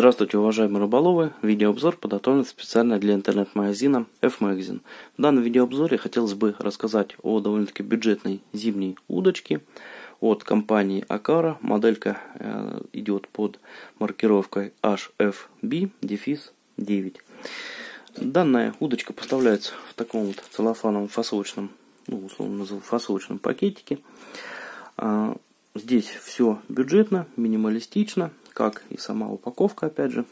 Здравствуйте, уважаемые рыболовы! Видеообзор подготовлен специально для интернет-магазина F-Magazine. В данном видеообзоре хотелось бы рассказать о довольно-таки бюджетной зимней удочке от компании Akara. Моделька э, идет под маркировкой HFB-9. Данная удочка поставляется в таком вот целлофановом фасовочном, ну, условно назову фасовочном пакетике. А, здесь все бюджетно, минималистично как и сама упаковка, опять же.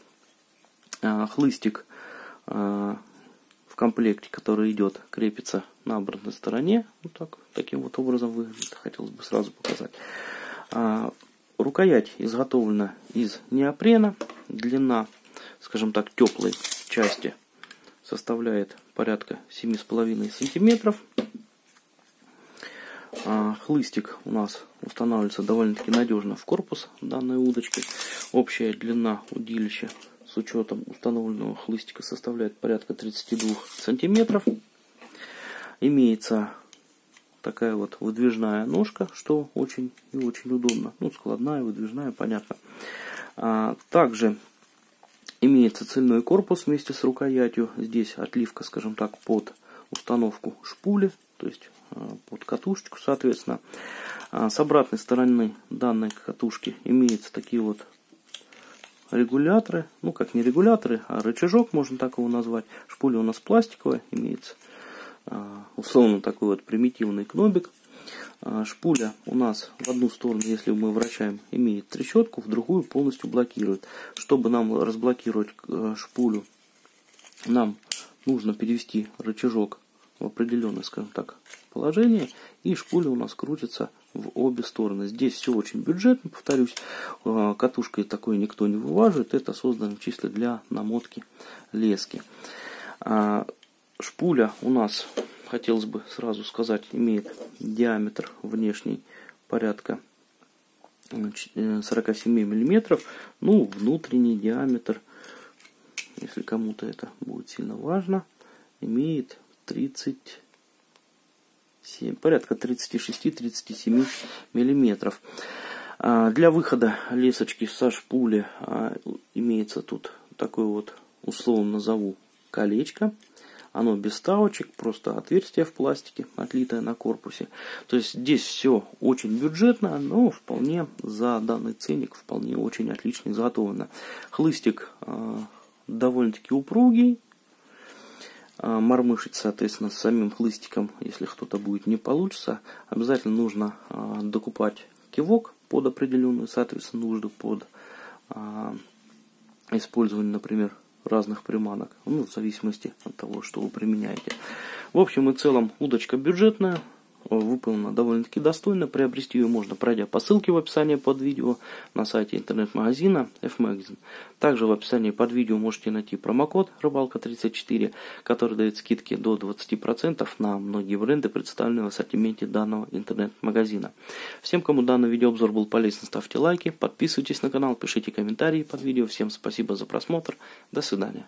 А, хлыстик а, в комплекте, который идет, крепится на обратной стороне. Вот так, таким вот образом выглядит. Хотелось бы сразу показать. А, рукоять изготовлена из неопрена. Длина, скажем так, теплой части составляет порядка 7,5 сантиметров. Хлыстик у нас устанавливается довольно-таки надежно в корпус данной удочки. Общая длина удилища с учетом установленного хлыстика составляет порядка 32 сантиметров. Имеется такая вот выдвижная ножка, что очень и очень удобно. Ну, складная, выдвижная, понятно. А, также имеется цельной корпус вместе с рукоятью. Здесь отливка, скажем так, под установку шпули, то есть а, под катушечку, соответственно. А, с обратной стороны данной катушки имеются такие вот регуляторы, ну как не регуляторы, а рычажок, можно так его назвать. Шпуля у нас пластиковая, имеется а, условно такой вот примитивный кнобик. Шпуля у нас в одну сторону, если мы вращаем, имеет трещотку, в другую полностью блокирует. Чтобы нам разблокировать э, шпулю, нам нужно перевести рычажок в определенное, скажем так, положение, и шпуля у нас крутится в обе стороны. Здесь все очень бюджетно, повторюсь, а, катушкой такой никто не вываживает, это создано чисто для намотки лески. А, шпуля у нас, хотелось бы сразу сказать, имеет диаметр внешний порядка 47 э, миллиметров, ну, внутренний диаметр если кому-то это будет сильно важно, имеет 37, порядка 36-37 миллиметров. А, для выхода лесочки со шпули а, имеется тут такой вот, условно назову, колечко. Оно без ставочек, просто отверстие в пластике, отлитое на корпусе. То есть здесь все очень бюджетно, но вполне за данный ценник вполне очень отлично изготовлено. Хлыстик а, довольно-таки упругий. А, мормышить, соответственно, с самим хлыстиком, если кто-то будет, не получится. Обязательно нужно а, докупать кивок под определенную, соответственно, нужду под а, использование, например, разных приманок, ну, в зависимости от того, что вы применяете. В общем и целом, удочка бюджетная, выполнена довольно-таки достойно. Приобрести ее можно, пройдя по ссылке в описании под видео на сайте интернет-магазина F-Magazine. Также в описании под видео можете найти промокод рыбалка34, который дает скидки до 20% на многие бренды, представленные в ассортименте данного интернет-магазина. Всем, кому данный видеообзор был полезен, ставьте лайки, подписывайтесь на канал, пишите комментарии под видео. Всем спасибо за просмотр. До свидания.